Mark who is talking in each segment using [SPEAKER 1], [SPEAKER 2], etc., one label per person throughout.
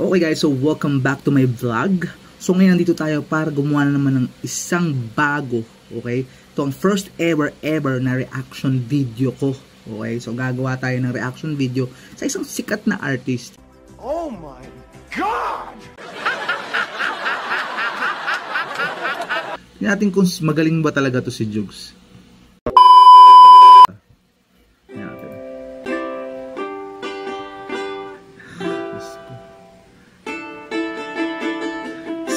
[SPEAKER 1] Okay guys, so welcome back to my vlog. So ngayon nandito tayo para gumawa na naman ng isang bago, okay? Ito ang first ever ever na reaction video ko. Okay, so gagawa tayo ng reaction video sa isang sikat na artist.
[SPEAKER 2] Oh my god!
[SPEAKER 1] Tingnan natin kung magaling ba talaga to si Jugs.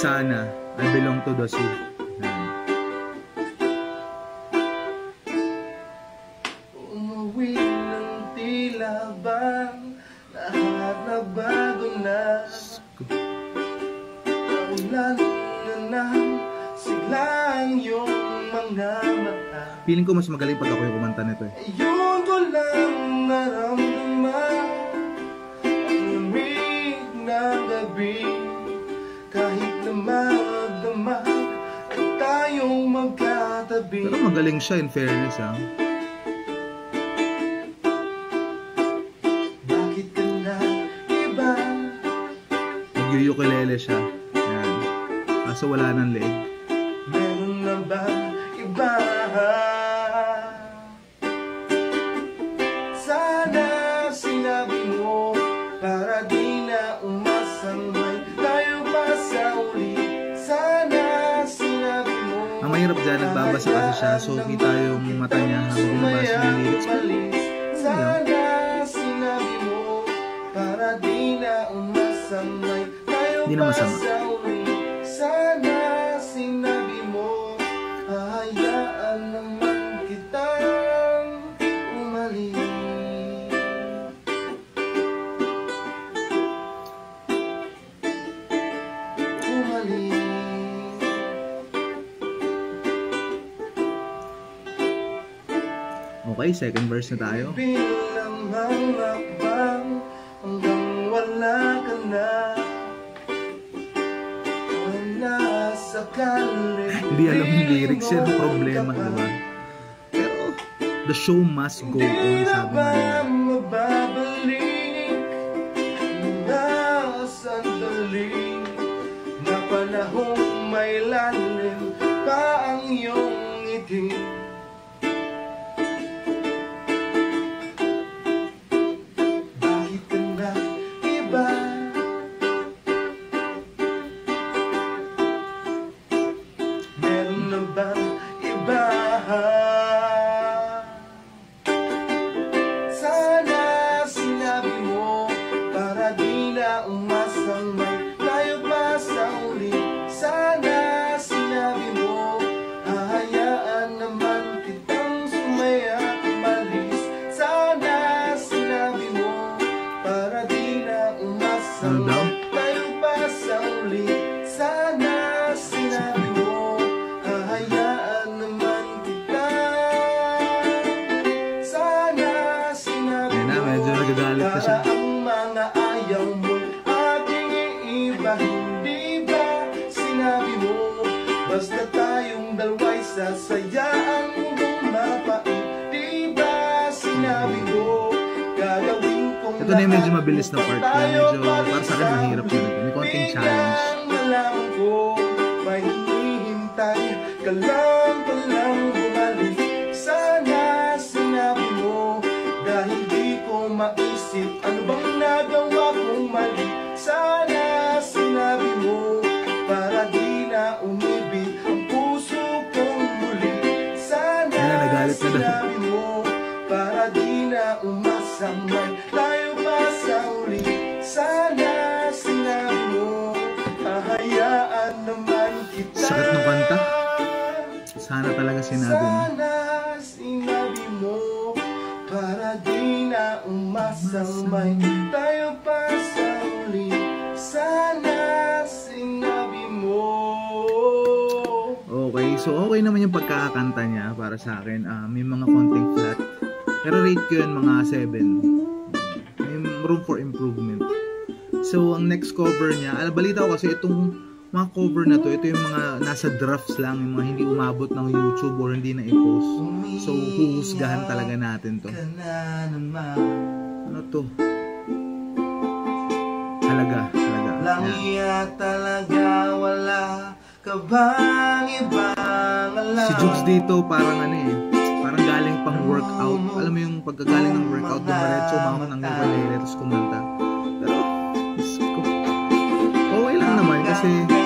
[SPEAKER 1] Sana I belong to the zoo.
[SPEAKER 2] Umuwi ng tila bang lahat na bago na Ulan na ng siglang iyong mga mata
[SPEAKER 1] Feeling ko mas magaling pag ako yung kumanta nito eh.
[SPEAKER 2] Ayun ko lang naramdaman magkatabi
[SPEAKER 1] Pero magaling siya in fairness ah.
[SPEAKER 2] Bakit ka na iba?
[SPEAKER 1] Nag-ukulele siya. Ayan. Kaso wala ng leeg.
[SPEAKER 2] Meron na ba iba?
[SPEAKER 1] Dyan, nagbabasa kasi siya. So kita yung mata niya habang binabasa yung lyrics.
[SPEAKER 2] Sana sinabi mo Para di na
[SPEAKER 1] masama. Okay, second verse na tayo.
[SPEAKER 2] Hanggang wala ka na Wala sa
[SPEAKER 1] Hindi alam yung lyrics yan, problema, di ba? Pero, the show must go on, sabi nila.
[SPEAKER 2] Basta tayong dalawa'y sasayaan mong mapait Di ba sinabi mo Gagawin kong
[SPEAKER 1] Ito na yung medyo mabilis na part. Kaya medyo, para sa akin, mahirap yun. May konting challenge. Talaga sinabi mo.
[SPEAKER 2] Sana sinabi mo Para di na umasamay Tayo pa sa uli Sana sinabi mo
[SPEAKER 1] Okay, so okay naman yung pagkakakanta niya para sa akin. Ah, may mga konting flat. Pero rate ko yun mga 7. May room for improvement. So, ang next cover niya, alam, balita ko kasi itong mga cover na to, ito yung mga nasa drafts lang, yung mga hindi umabot ng YouTube or hindi na i-post. So, huhusgahan talaga natin to. Ano to? Halaga, halaga. lang iya talaga Wala ka bang ibang alam
[SPEAKER 2] Si Jukes dito parang ano eh, parang galing pang workout. Alam mo yung pagkagaling ng workout, dumiretso umahon ng ukulele, tapos kumanta. Pero, ko, okay lang naman kasi,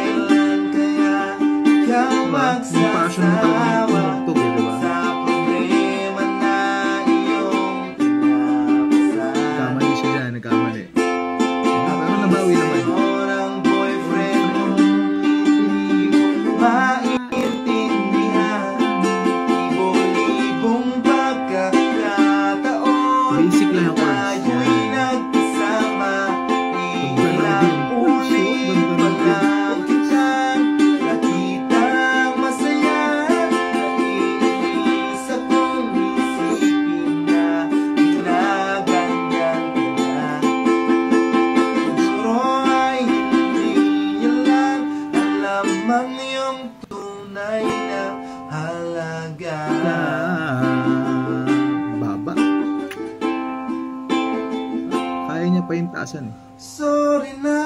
[SPEAKER 1] pa
[SPEAKER 2] yung taasan eh.
[SPEAKER 1] Sorry na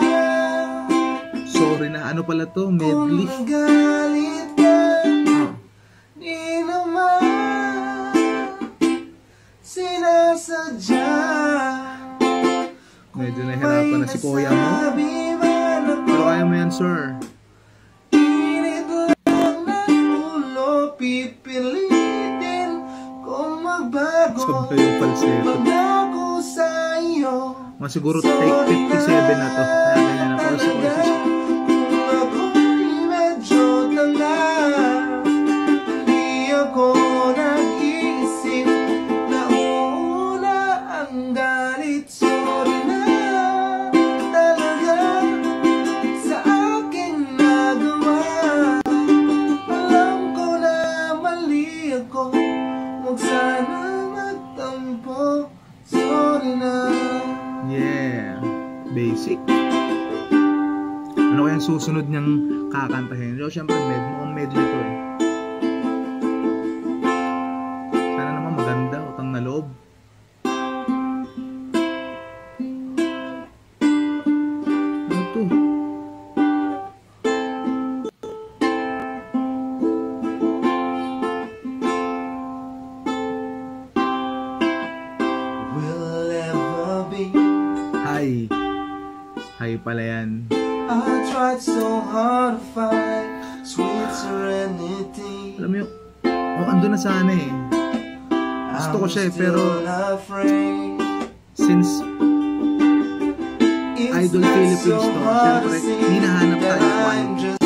[SPEAKER 2] Sorry na, ano pala to?
[SPEAKER 1] kung
[SPEAKER 2] Medley.
[SPEAKER 1] nagalit ka
[SPEAKER 2] Oh.
[SPEAKER 1] Di naman sinasadya
[SPEAKER 2] Medyo nahirapan na si Kuya mo. Pero kaya mo yan, sir.
[SPEAKER 1] Init lang ng ulo Pipilitin kung magbago
[SPEAKER 2] Sabay yung.
[SPEAKER 1] Pagbago iyo
[SPEAKER 2] Mga siguro take 57 na to. Kakantahin? So, syempre, med, na sana eh. Gusto ko siya eh, pero-. Since Idol Philippines to, syempre, hinahanap tayo ng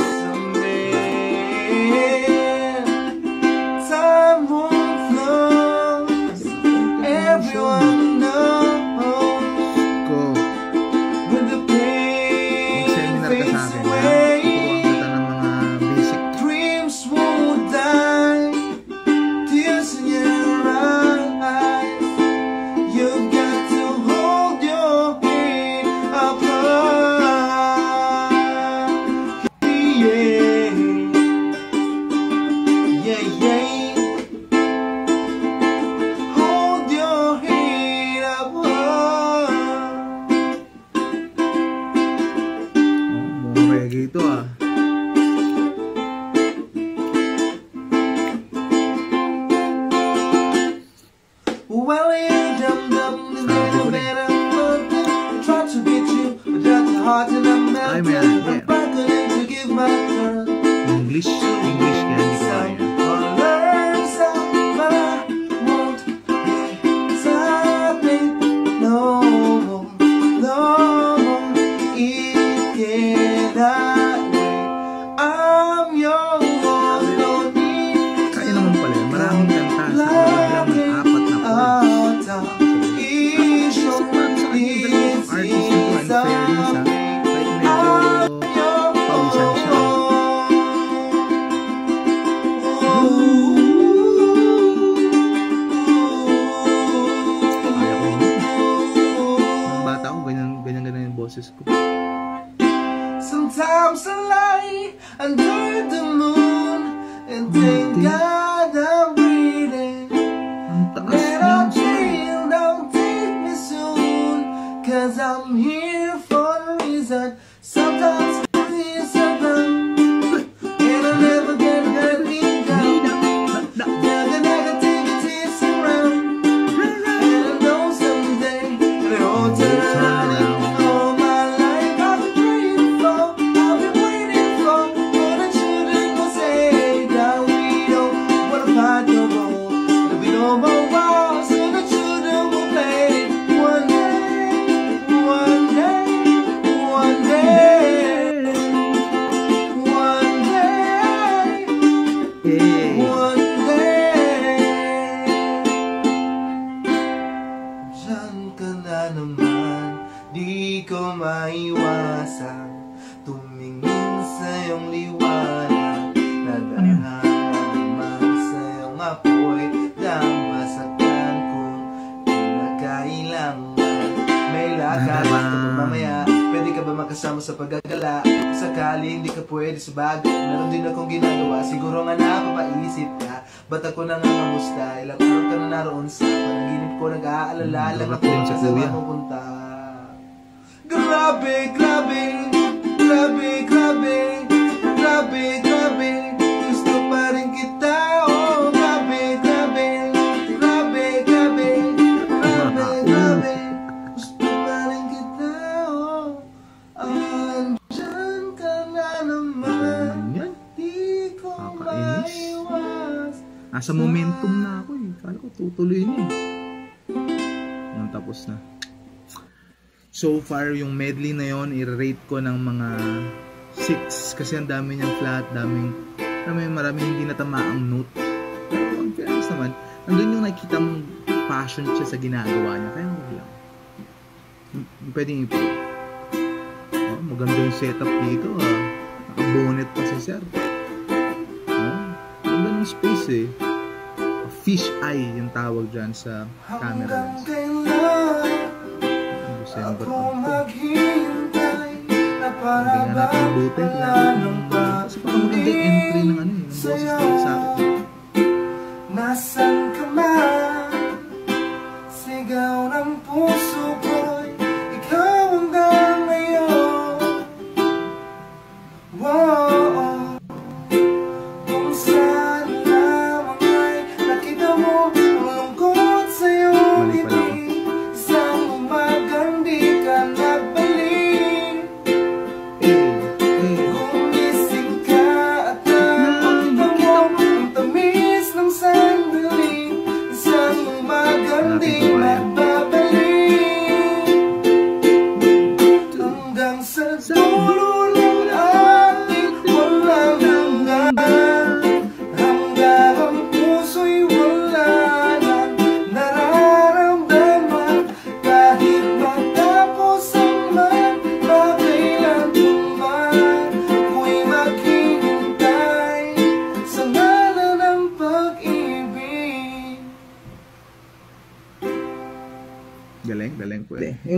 [SPEAKER 2] ganyan, ganyan yung boses ko.
[SPEAKER 1] Sometimes I lie under the moon and thank God I'm breathing. Let our dream don't take me soon, cause I'm here
[SPEAKER 2] 我 hindi ka pwede sa bagay. Meron din akong ginagawa. Siguro nga napapaisip ka. Ba't ako nangangamusta Ilang araw ka na naroon sa Panaginip ko nag-aalala. Lang
[SPEAKER 1] Rock
[SPEAKER 2] ako
[SPEAKER 1] sa
[SPEAKER 2] sa
[SPEAKER 1] kuya.
[SPEAKER 2] mapupunta Grabe, grabe. Grabe, grabe. Grabe,
[SPEAKER 1] Nasa momentum na ako eh. Kala ko tutuloy na eh. Yung tapos na. So far, yung medley na yon i-rate ko ng mga 6 kasi ang dami niyang flat, daming marami maraming hindi natamaang note. Pero ang fairness naman, nandun yung nakikita mong passion siya sa ginagawa niya. Kaya wag lang. Pwedeng improve. Oh, maganda yung setup dito ah. Naka-bonnet pa si Sir. Oh, ganda ng space eh. Fish eye yung tawag dyan sa camera lens. December
[SPEAKER 2] Ako
[SPEAKER 1] pa ito.
[SPEAKER 2] maghihintay na para
[SPEAKER 1] Hindi nga natin
[SPEAKER 2] bang
[SPEAKER 1] buti.
[SPEAKER 2] wala nang
[SPEAKER 1] Kasi parang maganda yung entry ng ano eh. Ng boses dito sa akin.
[SPEAKER 2] Nasaan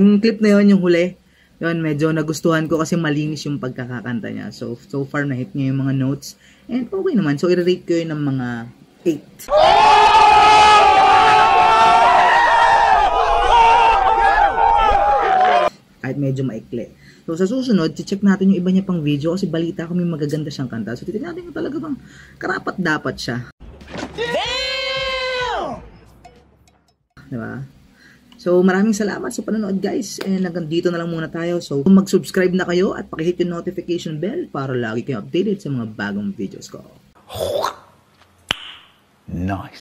[SPEAKER 3] Yung clip na yon yung huli, yun, medyo nagustuhan ko kasi malinis yung pagkakakanta niya. So, so far, na-hit niya yung mga notes. And okay naman. So, i-rate ko yun ng mga 8. Kahit medyo maikli. So, sa susunod, check natin yung iba niya pang video kasi balita ko may magaganda siyang kanta. So, titignan natin kung talaga bang karapat dapat siya. Diba? So, maraming salamat sa panonood guys. And hanggang dito na lang muna tayo. So, mag-subscribe na kayo at pakihit yung notification bell para lagi kayo updated sa mga bagong videos ko.
[SPEAKER 4] Nice.